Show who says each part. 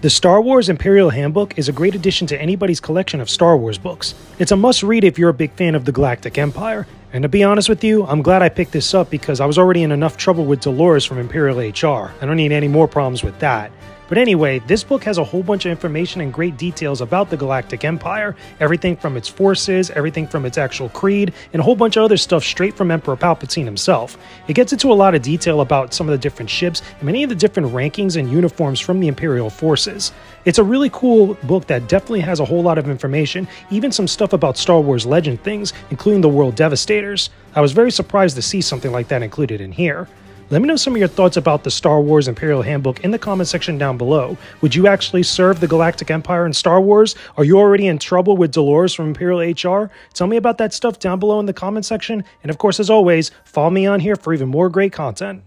Speaker 1: The Star Wars Imperial Handbook is a great addition to anybody's collection of Star Wars books. It's a must read if you're a big fan of the Galactic Empire. And to be honest with you, I'm glad I picked this up because I was already in enough trouble with Dolores from Imperial HR. I don't need any more problems with that. But anyway, this book has a whole bunch of information and great details about the Galactic Empire, everything from its forces, everything from its actual creed, and a whole bunch of other stuff straight from Emperor Palpatine himself. It gets into a lot of detail about some of the different ships and many of the different rankings and uniforms from the Imperial forces. It's a really cool book that definitely has a whole lot of information, even some stuff about Star Wars legend things, including the World Devastators. I was very surprised to see something like that included in here. Let me know some of your thoughts about the Star Wars Imperial Handbook in the comment section down below. Would you actually serve the Galactic Empire in Star Wars? Are you already in trouble with Dolores from Imperial HR? Tell me about that stuff down below in the comment section. And of course, as always, follow me on here for even more great content.